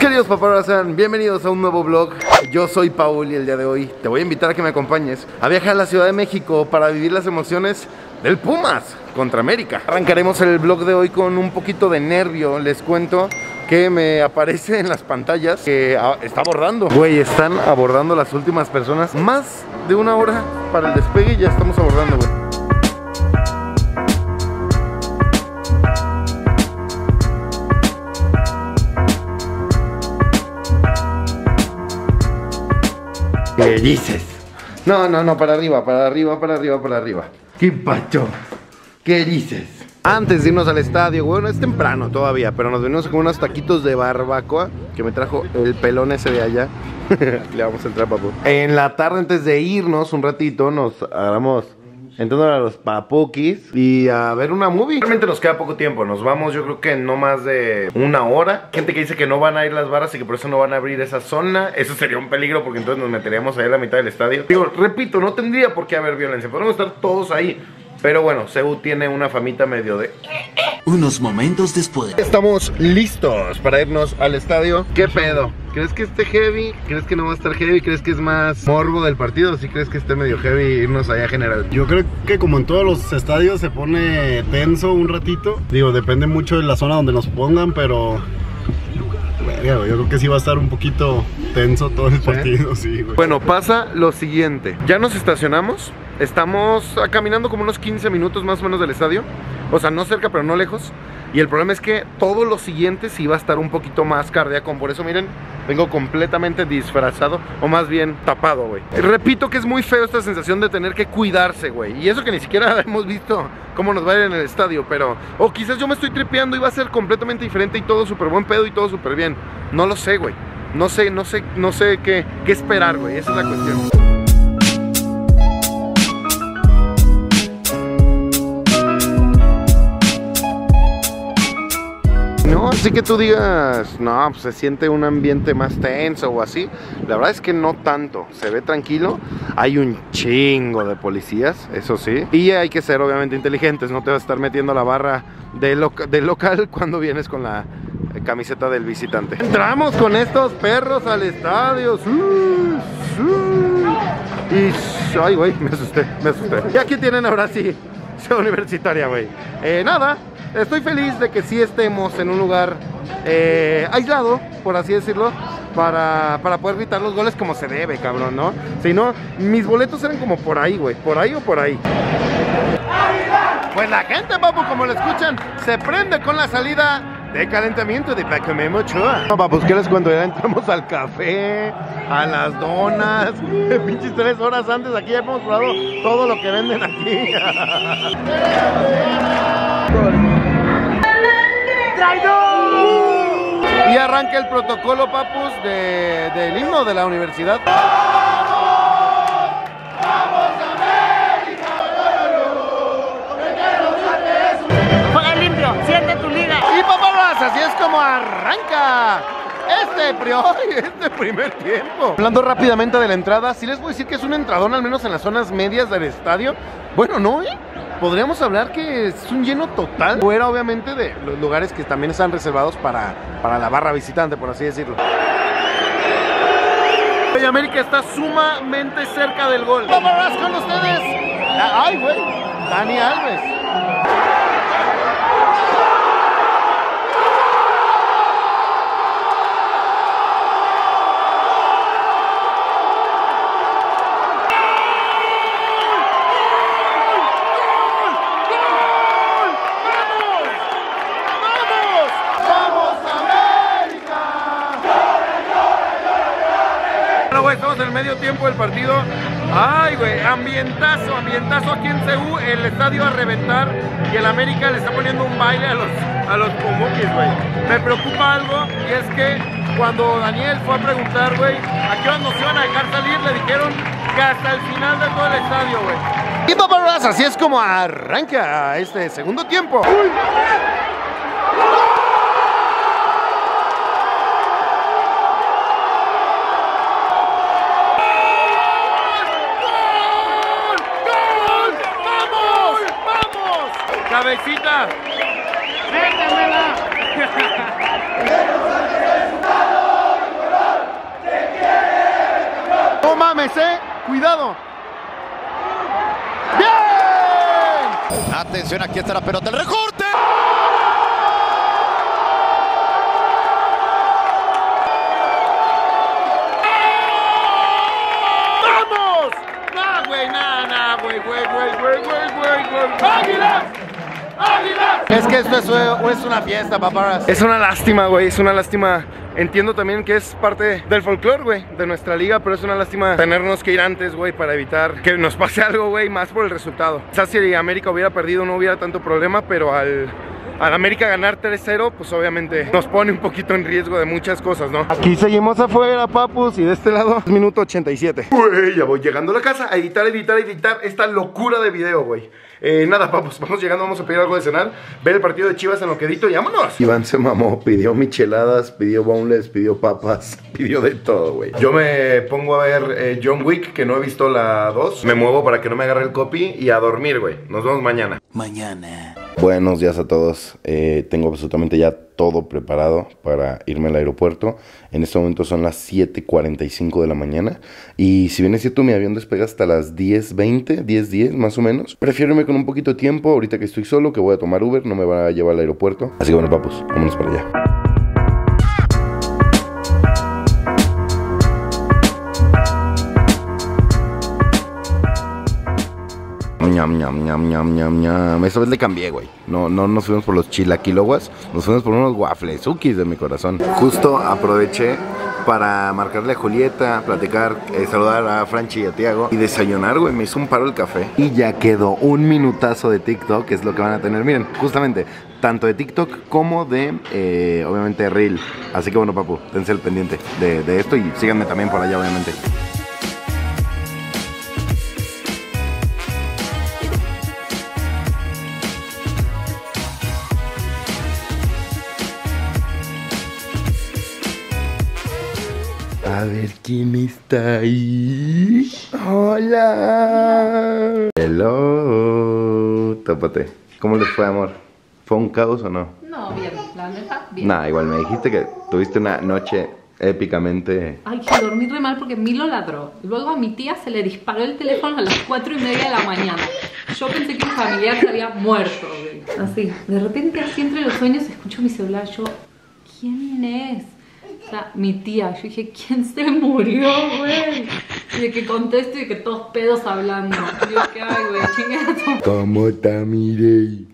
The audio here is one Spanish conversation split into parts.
Queridos papás, sean bienvenidos a un nuevo vlog. Yo soy Paul y el día de hoy te voy a invitar a que me acompañes a viajar a la Ciudad de México para vivir las emociones del Pumas contra América. Arrancaremos el vlog de hoy con un poquito de nervio, les cuento que me aparece en las pantallas que ah, está abordando. Güey, están abordando las últimas personas. Más de una hora para el despegue y ya estamos abordando, güey. ¿Qué dices? No, no, no, para arriba, para arriba, para arriba, para arriba. ¿Qué pacho? ¿Qué dices? Antes de irnos al estadio, bueno, es temprano todavía, pero nos venimos con unos taquitos de barbacoa que me trajo el pelón ese de allá. Le vamos a entrar, papu. En la tarde, antes de irnos un ratito, nos agarramos entrando a los papukis y a ver una movie. Realmente nos queda poco tiempo, nos vamos yo creo que no más de una hora. Gente que dice que no van a ir las barras y que por eso no van a abrir esa zona. Eso sería un peligro porque entonces nos meteríamos ahí a la mitad del estadio. Digo, repito, no tendría por qué haber violencia, podemos estar todos ahí. Pero bueno, Seúl tiene una famita medio de... Unos momentos después. Estamos listos para irnos al estadio. ¿Qué pedo? ¿Crees que esté heavy? ¿Crees que no va a estar heavy? ¿Crees que es más morbo del partido? ¿Sí crees que esté medio heavy irnos allá general? Yo creo que como en todos los estadios se pone tenso un ratito. Digo, depende mucho de la zona donde nos pongan, pero yo creo que sí va a estar un poquito tenso todo el partido, sí, güey. Bueno, pasa lo siguiente. Ya nos estacionamos. Estamos caminando como unos 15 minutos más o menos del estadio. O sea, no cerca, pero no lejos. Y el problema es que todo lo siguiente sí va a estar un poquito más cardíaco. Por eso, miren, vengo completamente disfrazado. O más bien tapado, güey. Repito que es muy feo esta sensación de tener que cuidarse, güey. Y eso que ni siquiera hemos visto cómo nos va a ir en el estadio. Pero, o quizás yo me estoy tripeando y va a ser completamente diferente y todo súper buen pedo y todo súper bien. No lo sé, güey. No sé, no sé, no sé qué, qué esperar, güey. Esa es la cuestión. Así que tú digas, no, pues se siente un ambiente más tenso o así. La verdad es que no tanto, se ve tranquilo. Hay un chingo de policías, eso sí. Y hay que ser obviamente inteligentes, no te vas a estar metiendo la barra del local cuando vienes con la camiseta del visitante. Entramos con estos perros al estadio. Y, ay, güey, me asusté, me asusté. Y aquí tienen ahora sí, Universitaria, güey. Eh, nada, estoy feliz de que sí estemos en un lugar eh, aislado, por así decirlo, para, para, poder gritar los goles como se debe, cabrón, ¿no? Si no, mis boletos eran como por ahí, güey, por ahí o por ahí. Pues la gente, papu, como lo escuchan, se prende con la salida de calentamiento de Paco Memo. No, papus, ¿qué les cuento? Ya entramos al café, a las donas, pinches tres horas antes aquí ya hemos probado todo lo que venden aquí. Y arranca el protocolo, papus, de, del himno de la universidad. Juega limpio, siente tu liga. Y papás, así es como arranca este, este primer tiempo. Hablando rápidamente de la entrada, sí les voy a decir que es un entradón, al menos en las zonas medias del estadio. Bueno, ¿no? ¿eh? Podríamos hablar que es un lleno total. Fuera, obviamente, de los lugares que también están reservados para, para la barra visitante, por así decirlo. Y América está sumamente cerca del gol. Vamos con ustedes. Ay, güey. Dani Alves. estamos en el medio tiempo del partido. Ay, güey, ambientazo, ambientazo aquí en Ceú, el estadio a reventar y el América le está poniendo un baile a los, a los Pumukis, güey. Me preocupa algo y es que cuando Daniel fue a preguntar, güey, a qué hora nos iban a dejar salir, le dijeron que hasta el final de todo el estadio, güey. Y paparazzi, así es como arranca este segundo tiempo. ¡Uy! ¡Cabecita! ¡No mames, eh! ¡Cuidado! ¡Bien! Atención, aquí está la pelota, el recorte. ¡Vamos! ¡Nah, güey! ¡Nah, nah, güey, güey, güey, güey, güey, güey! ¡Águilas! Es que esto es, es una fiesta, paparas. Es una lástima, güey, es una lástima. Entiendo también que es parte del folclore, güey, de nuestra liga, pero es una lástima tenernos que ir antes, güey, para evitar que nos pase algo, güey, más por el resultado. Quizás si América hubiera perdido no hubiera tanto problema, pero al al América ganar 3-0, pues obviamente nos pone un poquito en riesgo de muchas cosas, ¿no? Aquí seguimos afuera, papus, y de este lado, minuto 87. Güey, ya voy llegando a la casa a editar, editar, editar esta locura de video, güey. Eh, nada, papus, vamos llegando, vamos a pedir algo de cenar, ver el partido de Chivas en lo que edito y vámonos. Iván se mamó, pidió micheladas, pidió boneless, pidió papas, pidió de todo, güey. Yo me pongo a ver eh, John Wick, que no he visto la 2. Me muevo para que no me agarre el copy y a dormir, güey. Nos vemos mañana. Mañana. Buenos días a todos. Eh, tengo absolutamente ya todo preparado para irme al aeropuerto. En este momento son las 7:45 de la mañana. Y si bien es cierto, mi avión despega hasta las 10:20, 10:10 más o menos. Prefiero irme con un poquito de tiempo. Ahorita que estoy solo, que voy a tomar Uber, no me va a llevar al aeropuerto. Así que bueno, papus, vámonos para allá. Ñam, ñam, ñam, ñam, ñam, ñam. Esta vez le cambié, güey. No, no nos fuimos por los chilaquiloguas, nos fuimos por unos waffles, ukis de mi corazón. Justo aproveché para marcarle a Julieta, platicar, eh, saludar a Franchi y a Tiago y desayunar, güey. Me hizo un paro el café y ya quedó un minutazo de TikTok, que es lo que van a tener. Miren, justamente, tanto de TikTok como de, eh, obviamente, Reel. Así que bueno, papu, tense el pendiente de esto y síganme también por allá, obviamente. Ver quién está ahí. Hola. Hello. Tópate. ¿Cómo les fue, amor? ¿Fue un caos o no? No, bien, la neta, bien. Nah, igual me dijiste que tuviste una noche épicamente. Ay, que dormí re mal porque Milo ladró. Luego a mi tía se le disparó el teléfono a las 4 y media de la mañana. Yo pensé que un familiar se había muerto. güey. Así. De repente, así entre los sueños, escucho mi celular. Yo, ¿quién es? O sea, mi tía. Yo dije, ¿quién se murió, güey? Y de que contesto y de que todos pedos hablando. Y yo, ¿qué ay, güey? Chingue ¿Cómo está Mirey?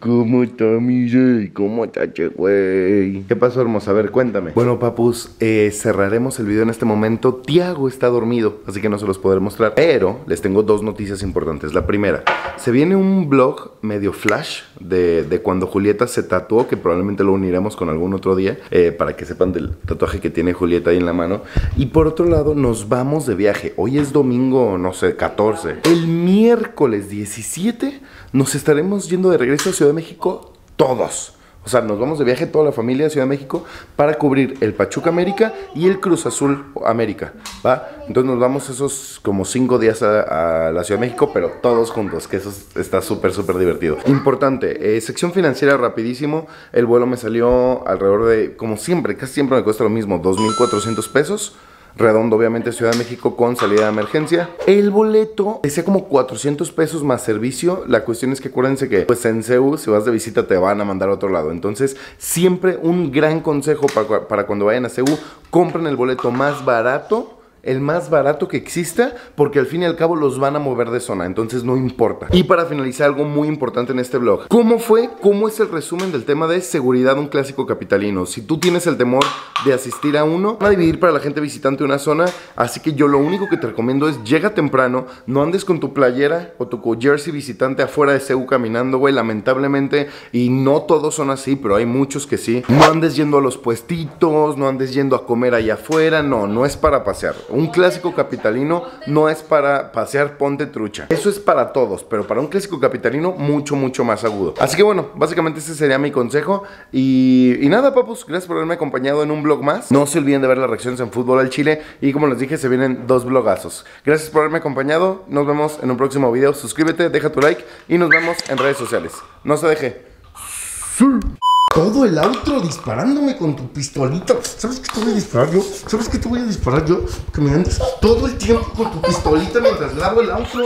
¿Cómo está Mirey? ¿Cómo está, che, güey? ¿Qué pasó, hermosa? A ver, cuéntame. Bueno, papus, eh, cerraremos el video en este momento. Tiago está dormido, así que no se los podré mostrar. Pero les tengo dos noticias importantes. La primera, se viene un blog medio flash de, de cuando Julieta se tatuó, que probablemente lo uniremos con algún otro día, eh, para que sepan del tatuaje que tiene Julieta ahí en la mano. Y por otro lado, nos vamos de viaje. Hoy es domingo, no sé, 14. El miércoles 17 nos estaremos yendo de regreso a Ciudad de México todos. O sea, nos vamos de viaje toda la familia a Ciudad de México para cubrir el Pachuca América y el Cruz Azul América, ¿va? Entonces nos vamos esos como cinco días a, la Ciudad de México, pero todos juntos, que eso es- está súper, súper divertido. Importante, eh, sección financiera rapidísimo, el vuelo me salió alrededor de, como siempre, casi siempre me cuesta lo mismo, 2.400 pesos. Redondo, obviamente, Ciudad de México con salida de emergencia. El boleto decía como 400 pesos más servicio. La cuestión es que acuérdense que, pues en CEU, si vas de visita, te van a mandar a otro lado. Entonces, siempre un gran consejo para, para cuando vayan a CEU, compren el boleto más barato el más barato que exista, porque al fin y al cabo los van a mover de zona, entonces no importa. Y para finalizar, algo muy importante en este blog. ¿Cómo fue? ¿Cómo es el resumen del tema de seguridad un clásico capitalino? Si tú tienes el temor de asistir a uno, van a dividir para la gente visitante una zona, así que yo lo único que te recomiendo es llega temprano, no andes con tu playera o tu jersey visitante afuera de CEU caminando, güey, lamentablemente, y no todos son así, pero hay muchos que sí. No andes yendo a los puestitos, no andes yendo a comer allá afuera, no, no es para pasear. Un clásico capitalino no es para pasear ponte trucha. Eso es para todos, pero para un clásico capitalino mucho, mucho más agudo. Así que bueno, básicamente ese sería mi consejo. Y, nada, papus, gracias por haberme acompañado en un blog más. No se olviden de ver las reacciones en Fútbol al Chile. Y como les dije, se vienen dos blogazos. Gracias por haberme acompañado. Nos vemos en un próximo video. Suscríbete, deja tu like y nos vemos en redes sociales. No se deje. Todo el outro disparándome con tu pistolita. ¿Sabes qué te voy a disparar yo? ¿Sabes qué te voy a disparar yo? Que me andes todo el tiempo con tu pistolita mientras grabo el outro.